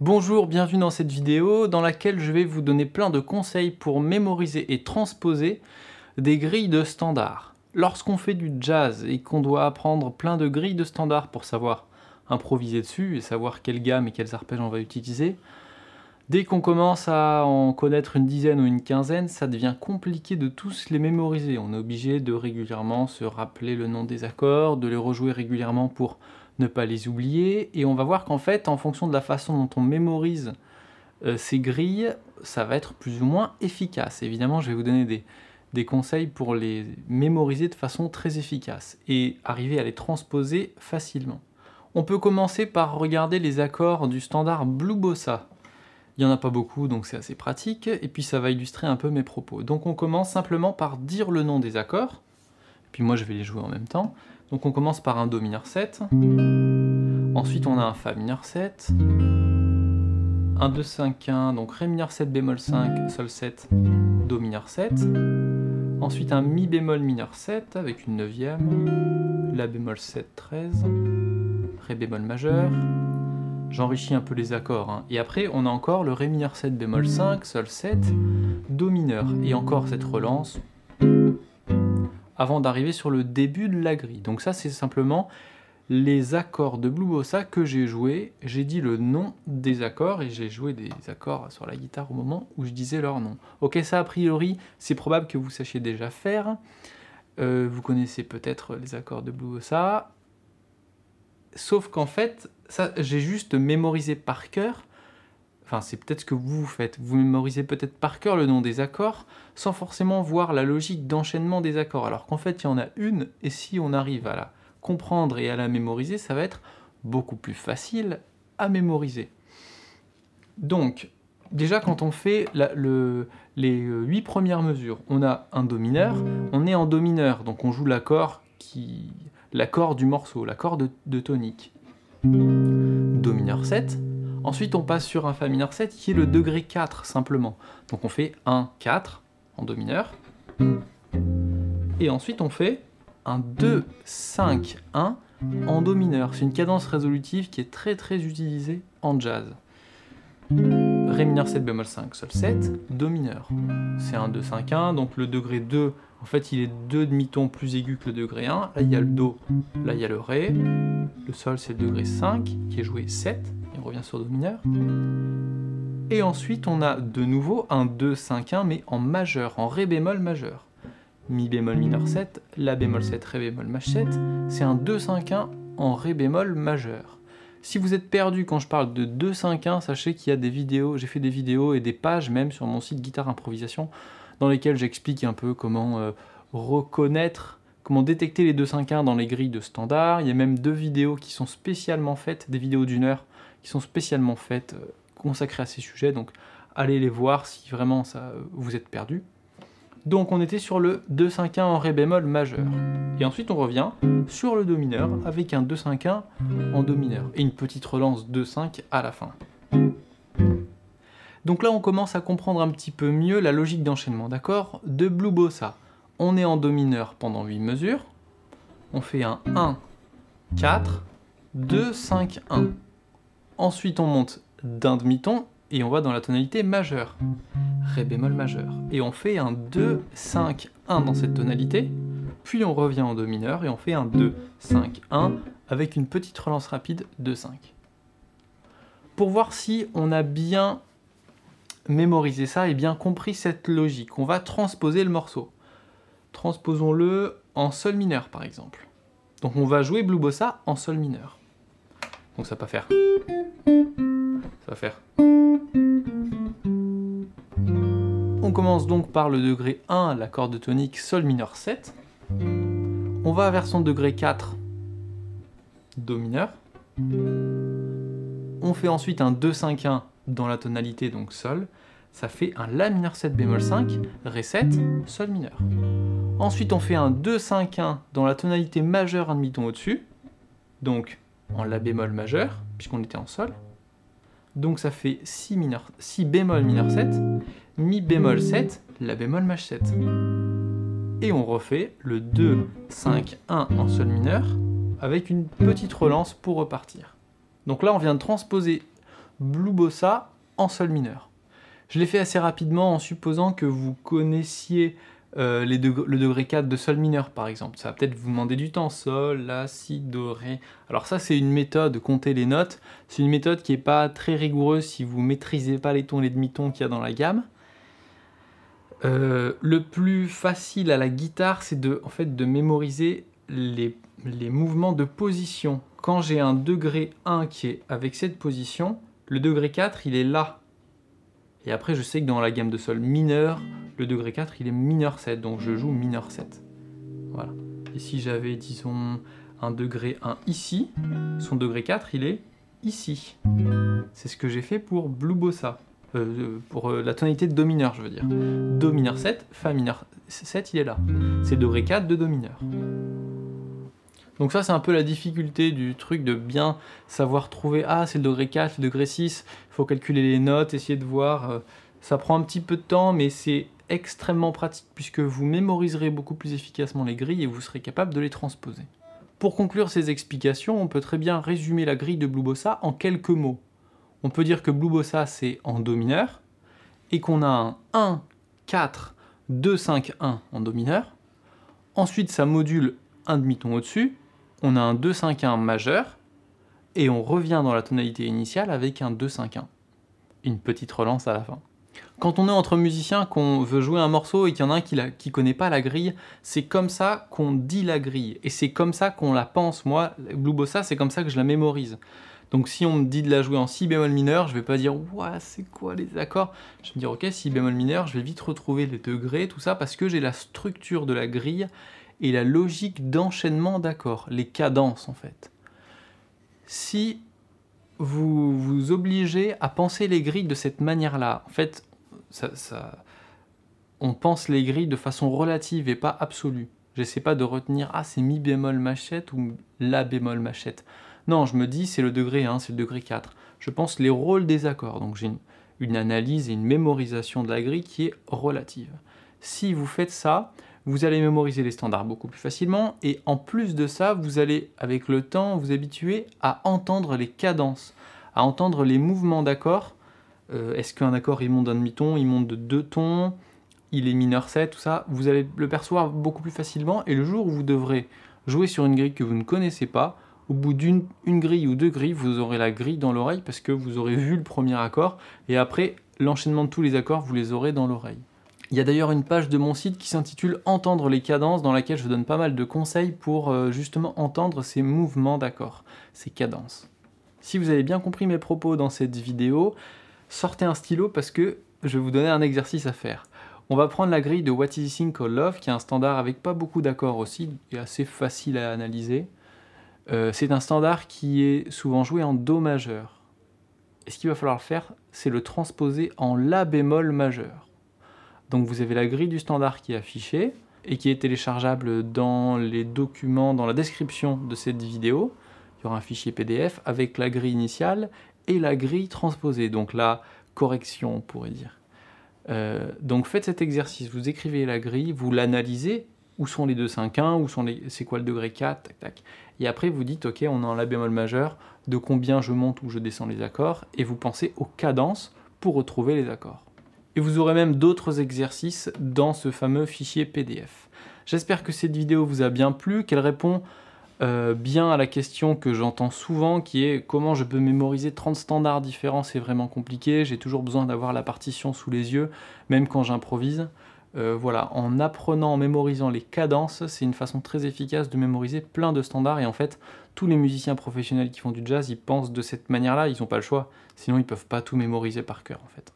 Bonjour, bienvenue dans cette vidéo dans laquelle je vais vous donner plein de conseils pour mémoriser et transposer des grilles de standards. Lorsqu'on fait du jazz et qu'on doit apprendre plein de grilles de standards pour savoir improviser dessus et savoir quelle gamme et quels arpèges on va utiliser, dès qu'on commence à en connaître une dizaine ou une quinzaine, ça devient compliqué de tous les mémoriser. On est obligé de régulièrement se rappeler le nom des accords, de les rejouer régulièrement pour ne pas les oublier. Et on va voir qu'en fait, en fonction de la façon dont on mémorise euh, ces grilles, ça va être plus ou moins efficace. Évidemment, je vais vous donner des, des conseils pour les mémoriser de façon très efficace et arriver à les transposer facilement. On peut commencer par regarder les accords du standard Blue Bossa. Il n'y en a pas beaucoup, donc c'est assez pratique, et puis ça va illustrer un peu mes propos. Donc on commence simplement par dire le nom des accords, puis moi je vais les jouer en même temps. Donc on commence par un Do mineur 7, ensuite on a un Fa mineur 7, un 2 5 1, donc Ré mineur 7 bémol 5, Sol 7, Do mineur 7, ensuite un Mi bémol mineur 7 avec une neuvième, La bémol 7 13, Ré bémol majeur, j'enrichis un peu les accords, hein. et après on a encore le Ré mineur 7 bémol 5, Sol 7, Do mineur, et encore cette relance, avant d'arriver sur le début de la grille. Donc ça, c'est simplement les accords de Blue Bossa que j'ai joué. J'ai dit le nom des accords et j'ai joué des accords sur la guitare au moment où je disais leur nom. Ok, ça a priori, c'est probable que vous sachiez déjà faire. Euh, vous connaissez peut-être les accords de Blue Bossa. Sauf qu'en fait, ça, j'ai juste mémorisé par cœur Enfin, c'est peut-être ce que vous faites. Vous mémorisez peut-être par cœur le nom des accords sans forcément voir la logique d'enchaînement des accords. Alors qu'en fait, il y en a une, et si on arrive à la comprendre et à la mémoriser, ça va être beaucoup plus facile à mémoriser. Donc, déjà quand on fait les huit premières mesures, on a un Do mineur, on est en Do mineur, donc on joue l'accord qui l'accord du morceau, l'accord de, tonique. Do mineur 7, Ensuite, on passe sur un Fa mineur 7 qui est le degré 4 simplement. Donc on fait 1, 4 en Do mineur. Et ensuite, on fait un 2, 5, 1 en Do mineur. C'est une cadence résolutive qui est très très utilisée en jazz. Ré mineur 7 bémol 5, Sol 7, Do mineur. C'est un 2, 5, 1, donc le degré 2, en fait il est deux demi-tons plus aigu que le degré 1. Là il y a le Do, là il y a le Ré. Le Sol c'est le degré 5, qui est joué 7 on revient sur Do mineur. Et ensuite, on a de nouveau un 2, 5, 1, mais en majeur, en Ré bémol majeur. Mi bémol mineur 7, La bémol 7, Ré bémol maj 7, c'est un 2, 5, 1 en Ré bémol majeur. Si vous êtes perdu quand je parle de 2, 5, 1, sachez qu'il y a des vidéos, j'ai fait des vidéos et des pages même sur mon site Guitare Improvisation, dans lesquelles j'explique un peu comment euh, reconnaître comment détecter les 2, 5, 1 dans les grilles de standard. Il y a même deux vidéos qui sont spécialement faites, des vidéos d'une heure, qui sont spécialement faites, euh, consacrées à ces sujets, donc allez les voir si vraiment ça, vous êtes perdu. Donc on était sur le 2-5-1 en Ré bémol majeur. Et ensuite on revient sur le Do mineur avec un 2-5-1 en Do mineur. Et une petite relance 2-5 à la fin. Donc là on commence à comprendre un petit peu mieux la logique d'enchaînement, d'accord? De Blue Bossa, on est en Do mineur pendant 8 mesures. On fait un 1, 4, 2, 5, 1. Ensuite, on monte d'un demi-ton et on va dans la tonalité majeure. Ré bémol majeur. Et on fait un 2, 5, 1 dans cette tonalité. Puis on revient en Do mineur et on fait un 2, 5, 1 avec une petite relance rapide de 5. Pour voir si on a bien mémorisé ça et bien compris cette logique, on va transposer le morceau. Transposons-le en Sol mineur par exemple. Donc on va jouer Blue Bossa en Sol mineur. Donc ça va faire ça va faire. Commence donc par le degré 1, l'accord de tonique Sol mineur 7. On va vers son degré 4, Do mineur. On fait ensuite un 2-5-1 dans la tonalité, donc Sol. Ça fait un La mineur 7 bémol 5, Ré 7, Sol mineur. Ensuite, on fait un 2-5-1 dans la tonalité majeure un demi-ton au-dessus, donc en La bémol majeur, puisqu'on était en Sol. Donc ça fait 6, mineur, 6 bémol mineur 7. Mi bémol 7, La bémol maj 7. Et on refait le 2, 5, 1 en sol mineur avec une petite relance pour repartir. Donc là, on vient de transposer Blue Bossa en sol mineur. Je l'ai fait assez rapidement en supposant que vous connaissiez euh, le degré 4 de sol mineur par exemple. Ça va peut-être vous demander du temps. Sol, La, Si, Do, Ré. Alors ça c'est une méthode, compter les notes. C'est une méthode qui n'est pas très rigoureuse si vous maîtrisez pas les tons et les demi-tons qu'il y a dans la gamme. Euh, le plus facile à la guitare, c'est de, en fait, de mémoriser les, mouvements de position. Quand j'ai un degré 1 qui est avec cette position, le degré 4 il est là. Et après je sais que dans la gamme de sol mineur, le degré 4 il est mineur 7, donc je joue mineur 7. Voilà. Et si j'avais, disons, un degré 1 ici, son degré 4 il est ici. C'est ce que j'ai fait pour Blue Bossa. Euh, pour euh, la tonalité de Do mineur, je veux dire. Do mineur 7, Fa mineur 7, il est là. C'est degré 4 de Do mineur. Donc ça, c'est un peu la difficulté du truc de bien savoir trouver, ah, c'est le degré 4, le degré 6, il faut calculer les notes, essayer de voir. Euh, ça prend un petit peu de temps, mais c'est extrêmement pratique puisque vous mémoriserez beaucoup plus efficacement les grilles et vous serez capable de les transposer. Pour conclure ces explications, on peut très bien résumer la grille de Blue Bossa en quelques mots. On peut dire que Blue Bossa c'est en Do mineur et qu'on a un 1, 4, 2, 5, 1 en Do mineur. Ensuite ça module un demi-ton au-dessus. On a un 2, 5, 1 majeur et on revient dans la tonalité initiale avec un 2, 5, 1. Une petite relance à la fin. Quand on est entre musiciens, qu'on veut jouer un morceau et qu'il y en a un qui ne connaît pas la grille, c'est comme ça qu'on dit la grille. Et c'est comme ça qu'on la pense. Moi, Blue Bossa, c'est comme ça que je la mémorise. Donc si on me dit de la jouer en si bémol mineur, je vais pas dire Ouah, c'est quoi les accords? Je vais me dire ok, si bémol mineur, je vais vite retrouver les degrés, tout ça, parce que j'ai la structure de la grille et la logique d'enchaînement d'accords, les cadences en fait. Si vous vous obligez à penser les grilles de cette manière-là, en fait, on pense les grilles de façon relative et pas absolue. J'essaie pas de retenir ah c'est mi bémol machette ou la bémol machette. Non, je me dis c'est le degré 1, c'est le degré 4. Je pense les rôles des accords. Donc j'ai une, analyse et une mémorisation de la grille qui est relative. Si vous faites ça, vous allez mémoriser les standards beaucoup plus facilement et en plus de ça, vous allez avec le temps vous habituer à entendre les cadences, à entendre les mouvements d'accords euh, est-ce qu'un accord il monte d'un demi-ton, il monte de deux tons, il est mineur 7, tout ça, vous allez le percevoir beaucoup plus facilement et le jour où vous devrez jouer sur une grille que vous ne connaissez pas, au bout d'une grille ou deux grilles, vous aurez la grille dans l'oreille parce que vous aurez vu le premier accord et après l'enchaînement de tous les accords, vous les aurez dans l'oreille. Il y a d'ailleurs une page de mon site qui s'intitule Entendre les cadences dans laquelle je donne pas mal de conseils pour euh, justement entendre ces mouvements d'accords, ces cadences. Si vous avez bien compris mes propos dans cette vidéo, sortez un stylo parce que je vais vous donner un exercice à faire. On va prendre la grille de What is This Called Love, qui est un standard avec pas beaucoup d'accords aussi, et assez facile à analyser. Euh, c'est un standard qui est souvent joué en Do majeur. Et ce qu'il va falloir faire, c'est le transposer en La bémol majeur. Donc vous avez la grille du standard qui est affichée, et qui est téléchargeable dans les documents, dans la description de cette vidéo. Il y aura un fichier PDF avec la grille initiale et la grille transposée, donc la correction on pourrait dire. Euh, donc faites cet exercice, vous écrivez la grille, vous l'analysez, où sont les 2 5 1, où sont les c'est quoi le degré 4, tac tac. Et après vous dites OK, on est en la bémol majeur, de combien je monte ou je descends les accords et vous pensez aux cadences pour retrouver les accords. Et vous aurez même d'autres exercices dans ce fameux fichier PDF. J'espère que cette vidéo vous a bien plu, qu'elle répond euh, bien à la question que j'entends souvent qui est comment je peux mémoriser 30 standards différents, c'est vraiment compliqué, j'ai toujours besoin d'avoir la partition sous les yeux, même quand j'improvise. Euh, voilà, en apprenant, en mémorisant les cadences, c'est une façon très efficace de mémoriser plein de standards. Et en fait, tous les musiciens professionnels qui font du jazz, ils pensent de cette manière-là, ils n'ont pas le choix, sinon ils peuvent pas tout mémoriser par cœur en fait.